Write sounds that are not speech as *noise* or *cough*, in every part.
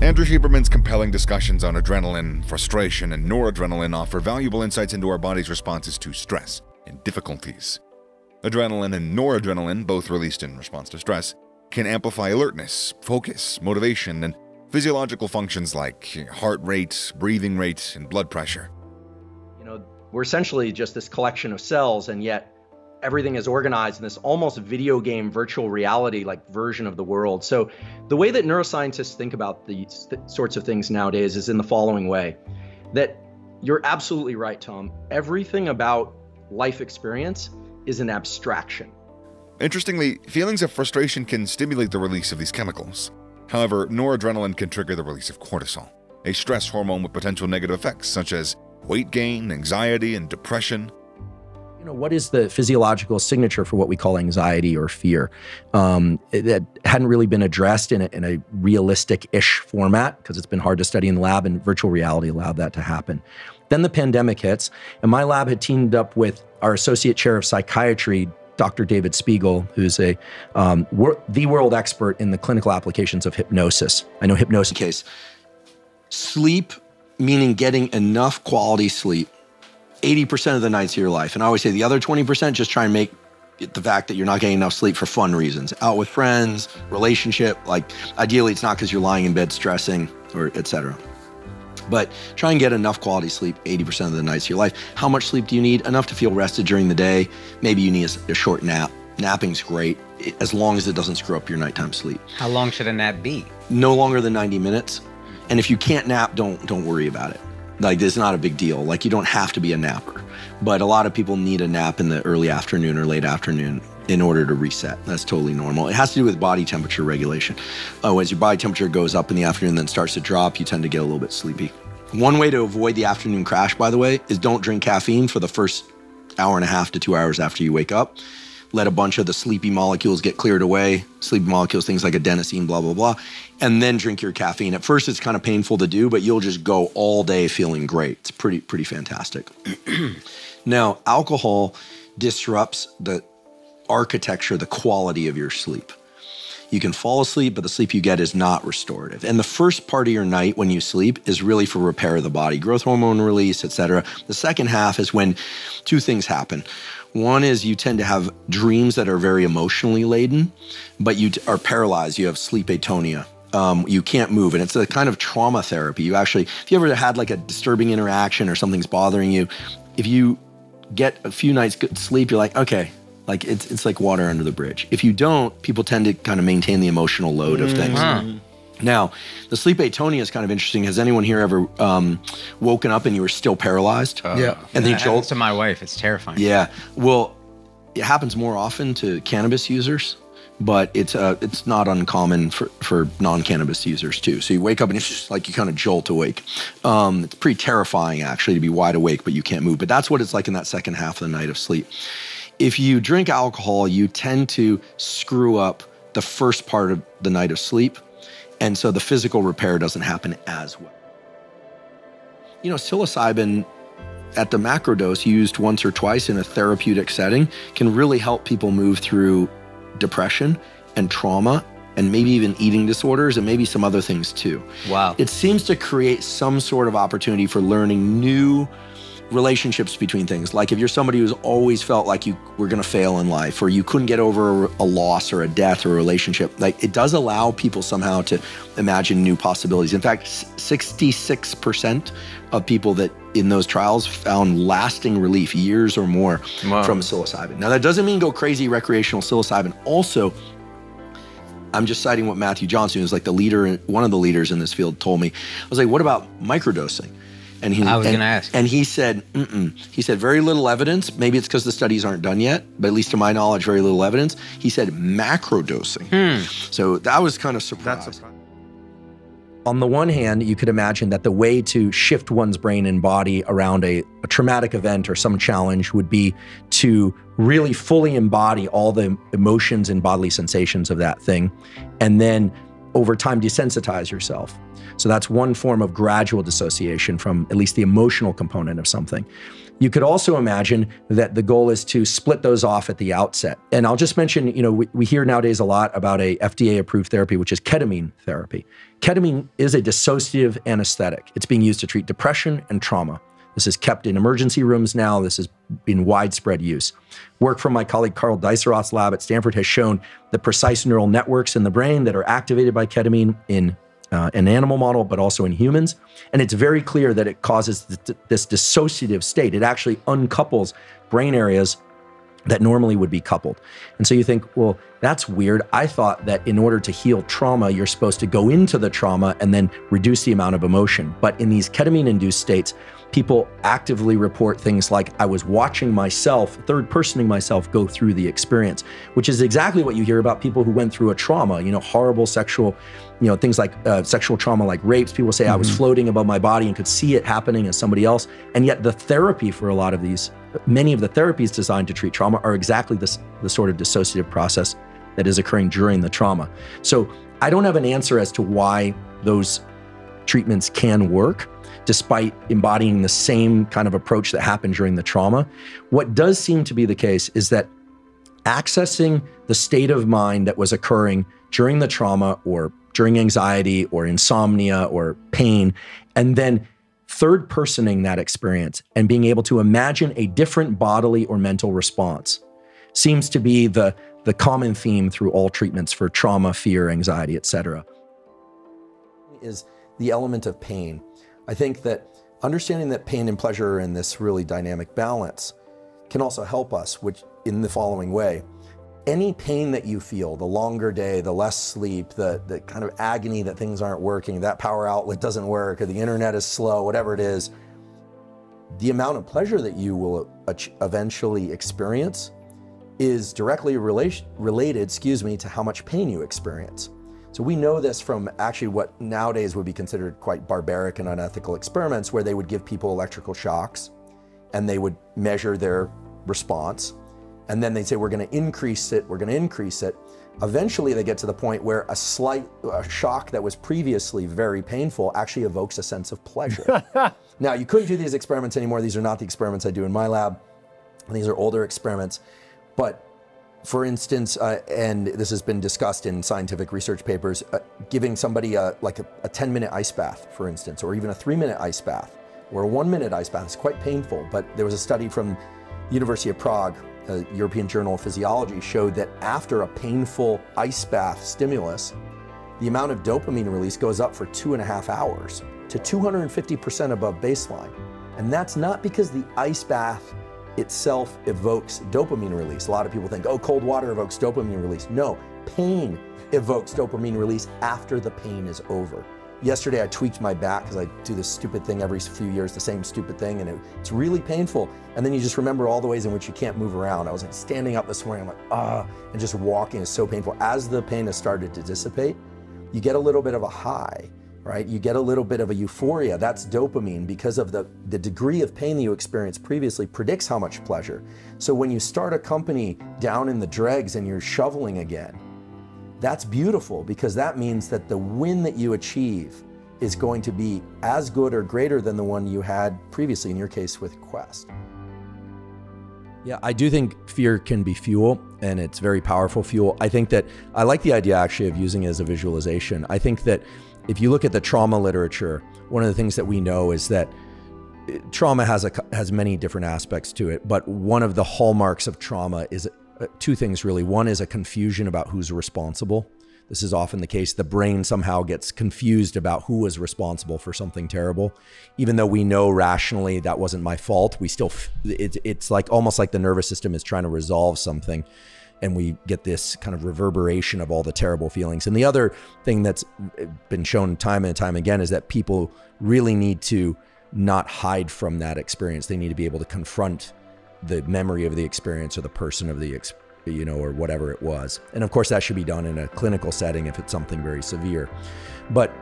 Andrew Huberman's compelling discussions on adrenaline, frustration, and noradrenaline offer valuable insights into our body's responses to stress and difficulties. Adrenaline and noradrenaline, both released in response to stress, can amplify alertness, focus, motivation, and physiological functions like heart rate, breathing rate, and blood pressure. You know, we're essentially just this collection of cells, and yet everything is organized in this almost video game virtual reality like version of the world. So the way that neuroscientists think about these th- sorts of things nowadays is in the following way that you're absolutely right, Tom. Everything about life experience is an abstraction. Interestingly, feelings of frustration can stimulate the release of these chemicals. However, noradrenaline can trigger the release of cortisol, a stress hormone with potential negative effects such as weight gain, anxiety, and depression, know, what is the physiological signature for what we call anxiety or fear? Um, that hadn't really been addressed in a, in a realistic-ish format because it's been hard to study in the lab, and virtual reality allowed that to happen. Then the pandemic hits, and my lab had teamed up with our associate chair of psychiatry, Dr. David Spiegel, who's a um, wor- the world expert in the clinical applications of hypnosis. I know hypnosis. Case sleep, meaning getting enough quality sleep 80% of the nights of your life. And I always say the other 20%, just try and make the fact that you're not getting enough sleep for fun reasons, out with friends, relationship. Like ideally, it's not because you're lying in bed stressing or etc. But try and get enough quality sleep 80% of the nights of your life. How much sleep do you need? Enough to feel rested during the day. Maybe you need a, a short nap. Napping's great as long as it doesn't screw up your nighttime sleep. How long should a nap be? No longer than 90 minutes. And if you can't nap, don't don't worry about it. Like, it's not a big deal. Like, you don't have to be a napper. But a lot of people need a nap in the early afternoon or late afternoon in order to reset. That's totally normal. It has to do with body temperature regulation. Oh, as your body temperature goes up in the afternoon, then starts to drop, you tend to get a little bit sleepy. One way to avoid the afternoon crash, by the way, is don't drink caffeine for the first hour and a half to two hours after you wake up let a bunch of the sleepy molecules get cleared away, sleepy molecules, things like adenosine, blah, blah, blah, and then drink your caffeine. At first, it's kind of painful to do, but you'll just go all day feeling great. It's pretty, pretty fantastic. *clears throat* now, alcohol disrupts the architecture, the quality of your sleep. You can fall asleep, but the sleep you get is not restorative. And the first part of your night when you sleep is really for repair of the body, growth hormone release, etc. The second half is when two things happen. One is you tend to have dreams that are very emotionally laden, but you are paralyzed. You have sleep atonia. Um, you can't move, and it's a kind of trauma therapy. You actually, if you ever had like a disturbing interaction or something's bothering you, if you get a few nights good sleep, you're like, okay, like it's it's like water under the bridge. If you don't, people tend to kind of maintain the emotional load of things. Mm-hmm. Now, the sleep atonia is kind of interesting. Has anyone here ever um, woken up and you were still paralyzed? Uh, yeah. And then jolt? to my wife. It's terrifying. Yeah. Well, it happens more often to cannabis users, but it's uh, it's not uncommon for, for non-cannabis users too. So you wake up and it's just like you kind of jolt awake. Um, it's pretty terrifying actually to be wide awake, but you can't move. But that's what it's like in that second half of the night of sleep. If you drink alcohol, you tend to screw up the first part of the night of sleep and so the physical repair doesn't happen as well. You know, psilocybin at the macro dose used once or twice in a therapeutic setting can really help people move through depression and trauma and maybe even eating disorders and maybe some other things too. Wow. It seems to create some sort of opportunity for learning new relationships between things. Like if you're somebody who's always felt like you were going to fail in life or you couldn't get over a loss or a death or a relationship, like it does allow people somehow to imagine new possibilities. In fact, 66% of people that in those trials found lasting relief years or more wow. from psilocybin. Now that doesn't mean go crazy recreational psilocybin. Also, I'm just citing what Matthew Johnson, who's like the leader, one of the leaders in this field, told me. I was like, what about microdosing? And he, I was going to ask. And he said, Mm-mm. he said, very little evidence. Maybe it's because the studies aren't done yet, but at least to my knowledge, very little evidence. He said macro dosing. Hmm. So that was kind of surprising. On the one hand, you could imagine that the way to shift one's brain and body around a, a traumatic event or some challenge would be to really fully embody all the emotions and bodily sensations of that thing, and then over time desensitize yourself. So that's one form of gradual dissociation from at least the emotional component of something. You could also imagine that the goal is to split those off at the outset. And I'll just mention, you know, we, we hear nowadays a lot about a FDA approved therapy, which is ketamine therapy. Ketamine is a dissociative anesthetic. It's being used to treat depression and trauma. This is kept in emergency rooms now. This has been widespread use. Work from my colleague Carl Deisseroth's lab at Stanford has shown the precise neural networks in the brain that are activated by ketamine in uh, an animal model, but also in humans. And it's very clear that it causes th- this dissociative state. It actually uncouples brain areas that normally would be coupled. And so you think, well, that's weird. I thought that in order to heal trauma, you're supposed to go into the trauma and then reduce the amount of emotion. But in these ketamine induced states, people actively report things like, I was watching myself, third personing myself, go through the experience, which is exactly what you hear about people who went through a trauma, you know, horrible sexual, you know, things like uh, sexual trauma like rapes. People say, mm-hmm. I was mm-hmm. floating above my body and could see it happening as somebody else. And yet the therapy for a lot of these, many of the therapies designed to treat trauma are exactly this, the sort of dissociative process that is occurring during the trauma. So I don't have an answer as to why those treatments can work despite embodying the same kind of approach that happened during the trauma. What does seem to be the case is that accessing the state of mind that was occurring during the trauma or during anxiety or insomnia or pain, and then third personing that experience and being able to imagine a different bodily or mental response seems to be the, the common theme through all treatments for trauma, fear, anxiety, etc. Is the element of pain. I think that understanding that pain and pleasure are in this really dynamic balance can also help us, which in the following way. Any pain that you feel, the longer day, the less sleep, the, the kind of agony that things aren't working, that power outlet doesn't work, or the internet is slow, whatever it is, the amount of pleasure that you will eventually experience is directly relation, related, excuse me, to how much pain you experience. So we know this from actually what nowadays would be considered quite barbaric and unethical experiments where they would give people electrical shocks and they would measure their response. And then they'd say, we're going to increase it, we're going to increase it. Eventually, they get to the point where a slight a shock that was previously very painful actually evokes a sense of pleasure. *laughs* now, you couldn't do these experiments anymore. These are not the experiments I do in my lab. These are older experiments. But for instance, uh, and this has been discussed in scientific research papers, uh, giving somebody a, like a, a 10 minute ice bath, for instance, or even a three minute ice bath, or a one minute ice bath is quite painful. But there was a study from University of Prague, a European Journal of Physiology, showed that after a painful ice bath stimulus, the amount of dopamine release goes up for two and a half hours to 250% above baseline. And that's not because the ice bath itself evokes dopamine release. A lot of people think, oh, cold water evokes dopamine release. No, pain evokes dopamine release after the pain is over. Yesterday, I tweaked my back because I do this stupid thing every few years, the same stupid thing, and it, it's really painful. And then you just remember all the ways in which you can't move around. I was like standing up this morning, I'm like, ah, and just walking is so painful. As the pain has started to dissipate, you get a little bit of a high right? You get a little bit of a euphoria. That's dopamine because of the, the degree of pain that you experienced previously predicts how much pleasure. So when you start a company down in the dregs and you're shoveling again, that's beautiful because that means that the win that you achieve is going to be as good or greater than the one you had previously, in your case with Quest. Yeah, I do think fear can be fuel and it's very powerful fuel. I think that I like the idea actually of using it as a visualization. I think that if you look at the trauma literature, one of the things that we know is that eh, trauma has a has many different aspects to it, but one of the hallmarks of trauma is Uh, two things really. One is a confusion about who's responsible. This is often the case. The brain somehow gets confused about who was responsible for something terrible, even though we know rationally that wasn't my fault. We still, it, it's like almost like the nervous system is trying to resolve something and we get this kind of reverberation of all the terrible feelings. And the other thing that's uh, been shown time and time again is that people really need to not hide from that experience. They need to be able to confront the memory of the experience or the person of the you know, or whatever it was. And of course, that should be done in a clinical setting if it's something very severe. But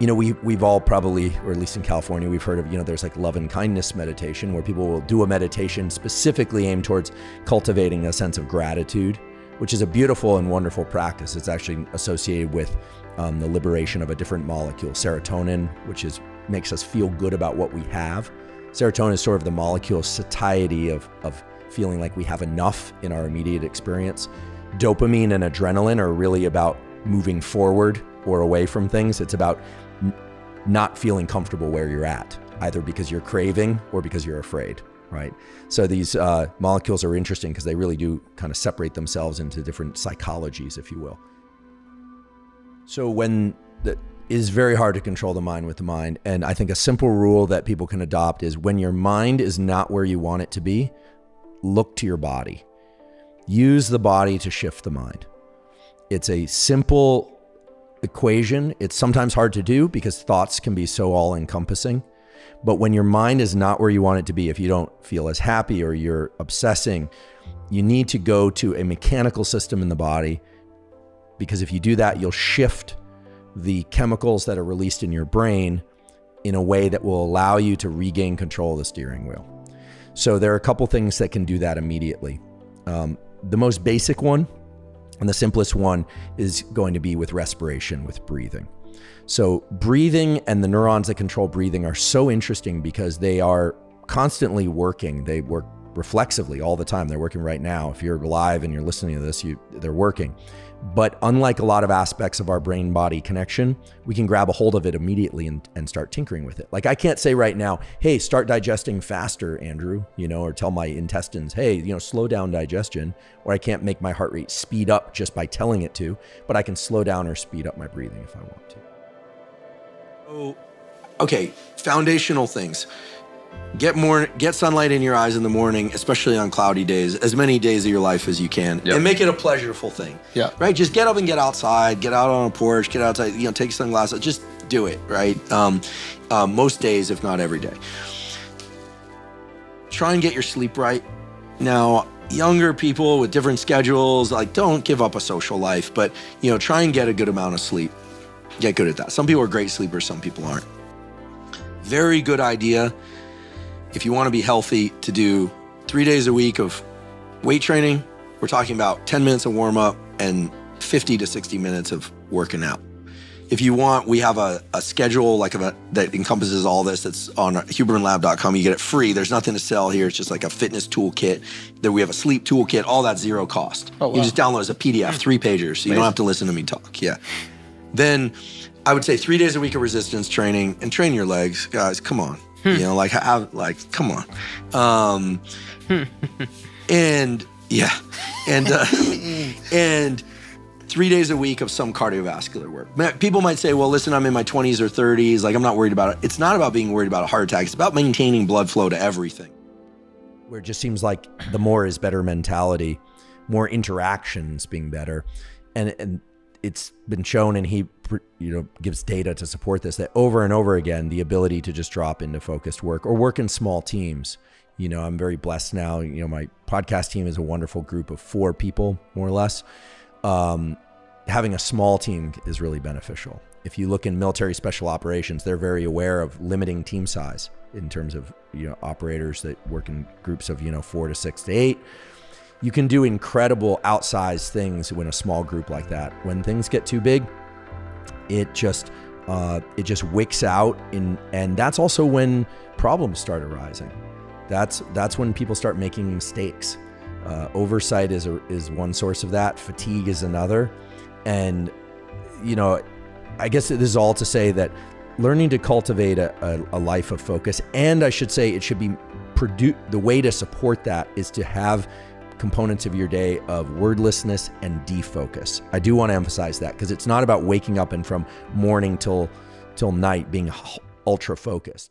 you know, we we've all probably, or at least in California, we've heard of, you know, there's like love and kindness meditation where people will do a meditation specifically aimed towards cultivating a sense of gratitude, which is a beautiful and wonderful practice. It's actually associated with um, the liberation of a different molecule, serotonin, which is makes us feel good about what we have. Serotonin is sort of the molecule satiety of, of feeling like we have enough in our immediate experience. Dopamine and adrenaline are really about moving forward or away from things. It's about not feeling comfortable where you're at, either because you're craving or because you're afraid, right? So these uh, molecules are interesting because they really do kind of separate themselves into different psychologies, if you will. So when the, is very hard to control the mind with the mind, and I think a simple rule that people can adopt is when your mind is not where you want it to be, look to your body. Use the body to shift the mind. It's a simple equation. It's sometimes hard to do because thoughts can be so all encompassing. But when your mind is not where you want it to be, if you don't feel as happy or you're obsessing, you need to go to a mechanical system in the body because if you do that, you'll shift the chemicals that are released in your brain in a way that will allow you to regain control of the steering wheel. So there are a couple things that can do that immediately. Um, the most basic one and the simplest one is going to be with respiration, with breathing. So, breathing and the neurons that control breathing are so interesting because they are constantly working. They work reflexively all the time. They're working right now. If you're alive and you're listening to this, you, they're working. But unlike a lot of aspects of our brain body connection, we can grab a hold of it immediately and, and start tinkering with it. Like I can't say right now, hey, start digesting faster, Andrew, you know, or tell my intestines, hey, you know, slow down digestion. Or I can't make my heart rate speed up just by telling it to, but I can slow down or speed up my breathing if I want to. Oh, okay, foundational things. Get more get sunlight in your eyes in the morning, especially on cloudy days, as many days of your life as you can. Yep. And make it a pleasurable thing. Yeah. Right? Just get up and get outside, get out on a porch, get outside, you know, take sunglasses, just do it, right? Um, um, most days, if not every day. Try and get your sleep right. Now, younger people with different schedules, like don't give up a social life, but you know, try and get a good amount of sleep. Get good at that. Some people are great sleepers, some people aren't. Very good idea if you want to be healthy, to do three days a week of weight training, we're talking about 10 minutes of warm up and 50 to 60 minutes of working out. If you want, we have a, a schedule like a, that encompasses all this. That's on hubermanlab.com. You get it free. There's nothing to sell here. It's just like a fitness toolkit. That we have a sleep toolkit. All that zero cost. Oh, wow. You just download as a PDF, three pagers. So you don't have to listen to me talk. Yeah. Then I would say three days a week of resistance training and train your legs, guys. Come on. Hmm. You know, like I like come on, um, *laughs* and yeah, and uh, *laughs* and three days a week of some cardiovascular work. People might say, well, listen, I'm in my 20s or 30s. Like, I'm not worried about it. It's not about being worried about a heart attack. It's about maintaining blood flow to everything. Where it just seems like the more is better mentality, more interactions being better. And, and it's been shown and he you know gives data to support this that over and over again the ability to just drop into focused work or work in small teams. You know i'm very blessed now. You know my podcast team is a wonderful group of four people more or less. Um, having a small team is really beneficial. If you look in military special operations they're very aware of limiting team size in terms of you know operators that work in groups of you know four to six to eight. You can do incredible outsized things when a small group like that. When things get too big, it just uh, it just wicks out, in, and that's also when problems start arising. That's that's when people start making mistakes. Uh, oversight is a, is one source of that. Fatigue is another, and you know, I guess this is all to say that learning to cultivate a, a, a life of focus, and I should say it should be produce the way to support that is to have components of your day of wordlessness and defocus. I do want to emphasize that because it's not about waking up and from morning till till night being ultra focused.